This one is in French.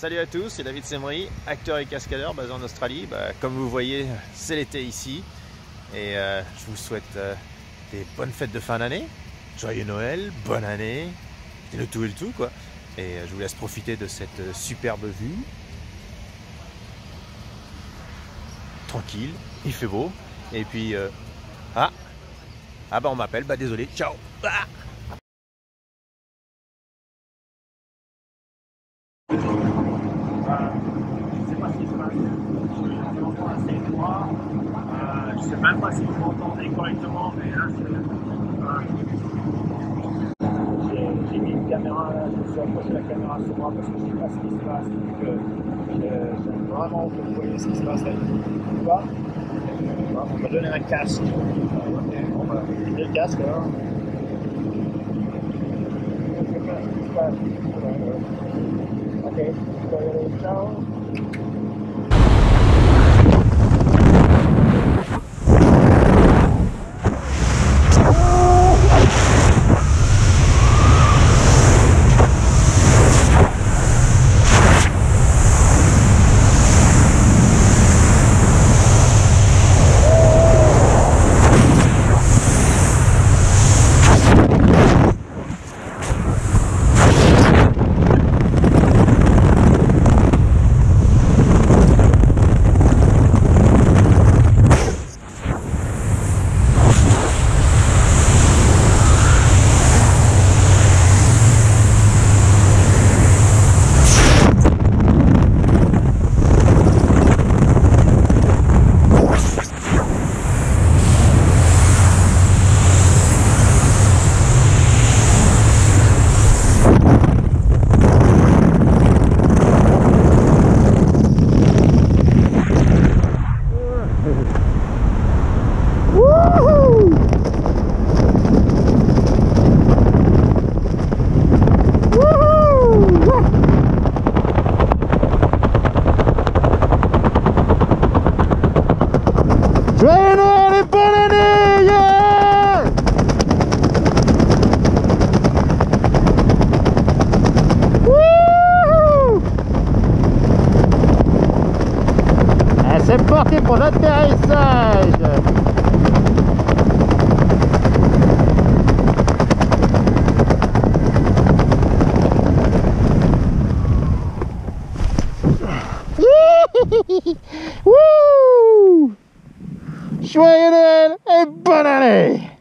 Salut à tous, c'est David Semry, acteur et cascadeur basé en Australie. Bah, comme vous voyez, c'est l'été ici et euh, je vous souhaite euh, des bonnes fêtes de fin d'année, joyeux Noël, bonne année, et le tout et le tout quoi. Et euh, je vous laisse profiter de cette superbe vue. Tranquille, il fait beau. Et puis, ah, ah bah on m'appelle, bah désolé, ciao. Ah Je sais pas ce qui se passe. J'ai l'entends assez froid. Euh, je sais même pas si vous m'entendez correctement, mais là, c'est. voilà. J'ai- mis une caméra je me suis approché la caméra sur moi parce que je sais pas ce qui se passe. Donc, euh, euh, vraiment que vous voyez ce qui se passe là. Voilà, On m'a donné un casque. Euh, bah, j'ai le casque alors. Je sais pas ce qui se passe. Euh, Ok, euh, ciao. Joyeux C'est parti pour l'atterrissage. Wouh! Joyeux Noël et bonne année!